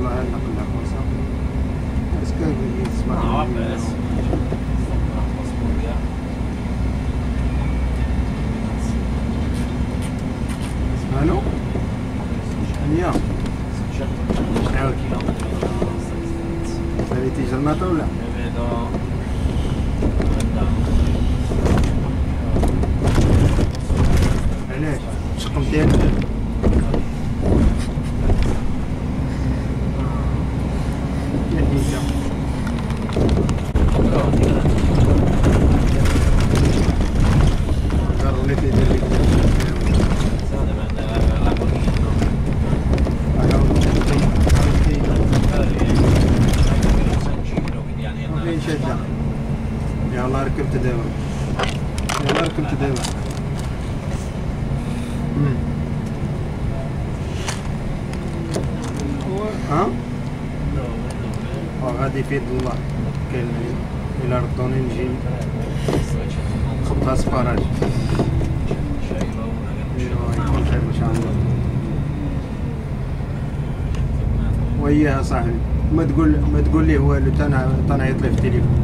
الله نقلها والو تنا تنعيط ليه في التليفون.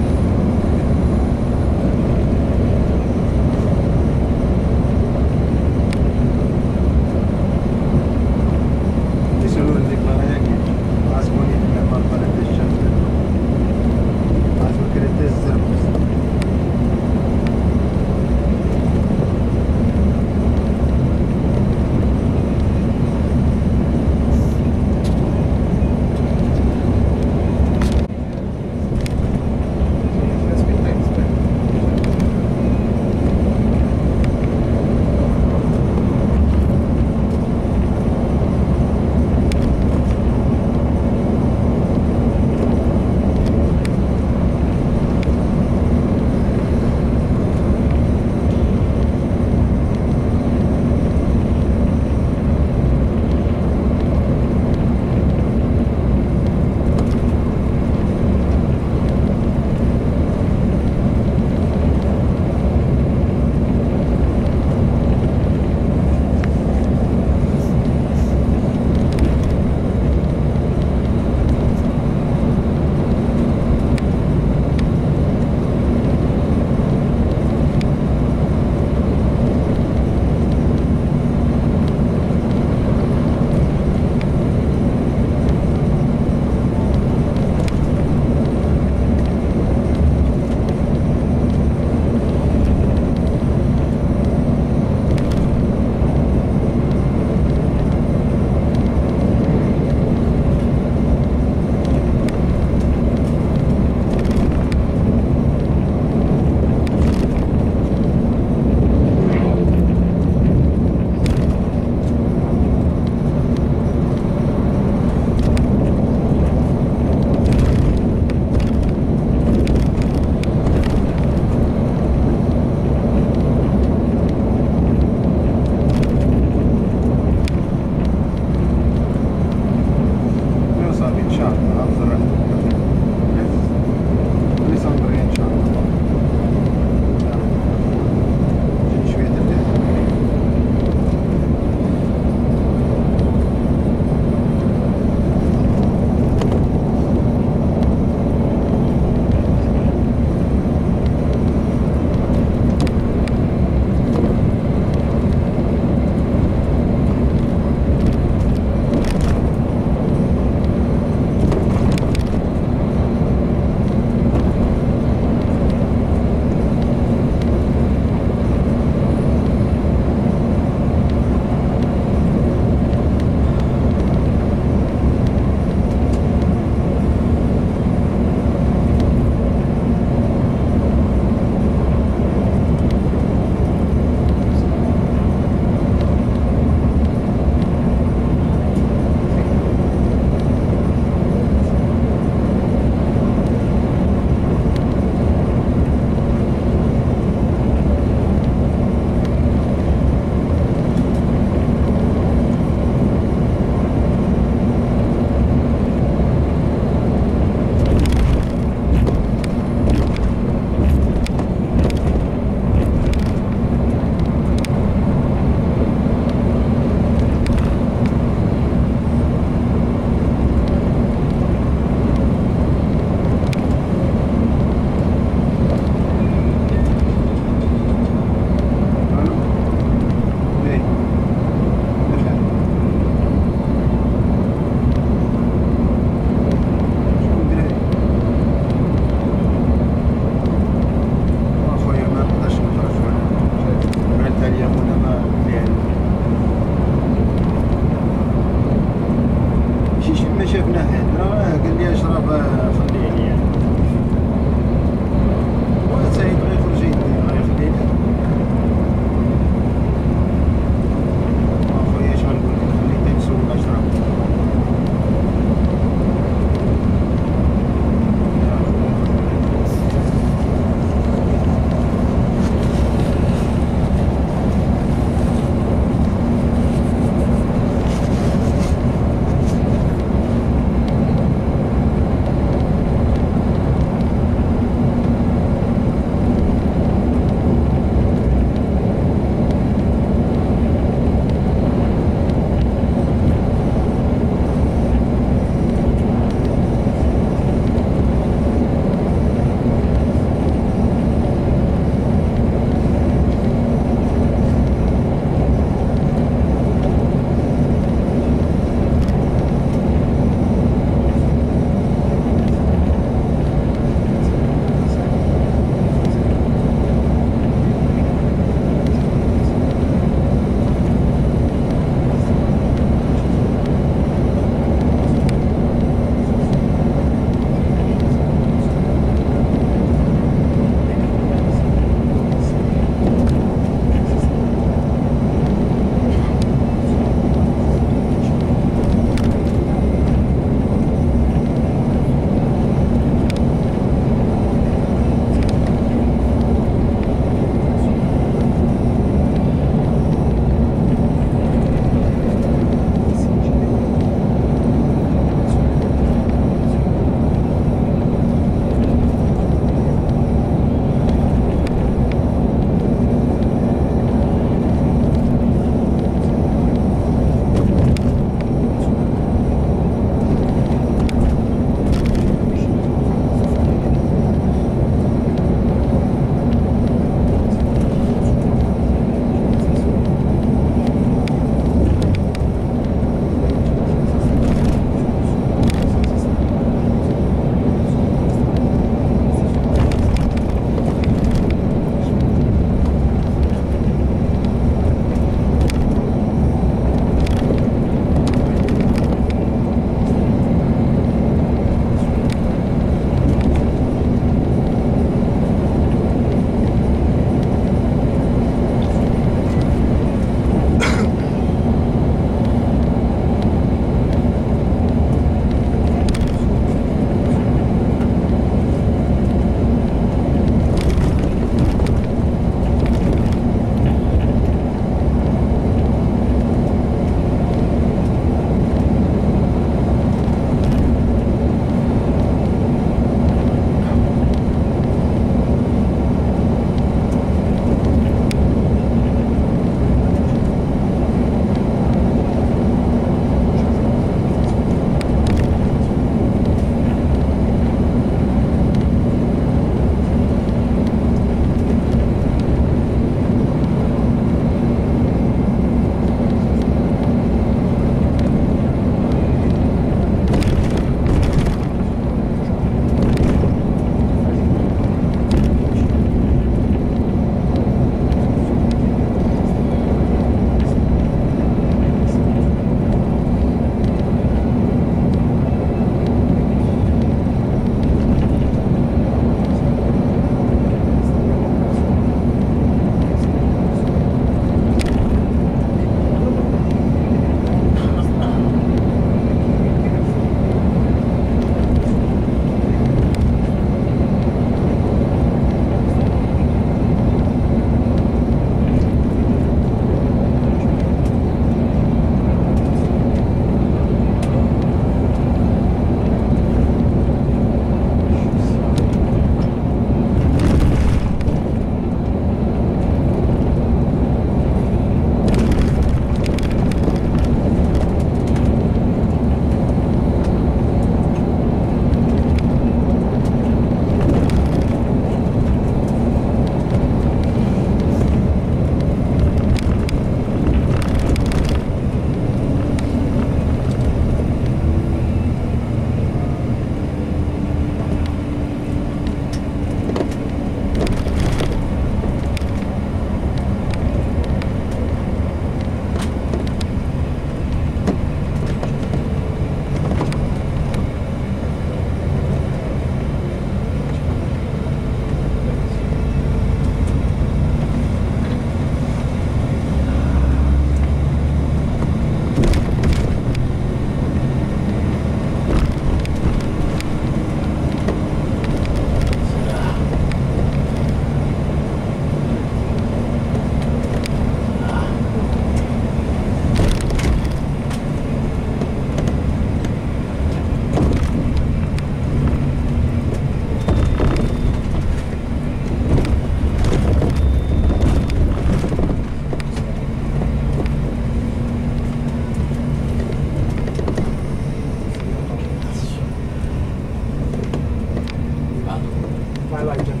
I like them.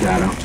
Got him.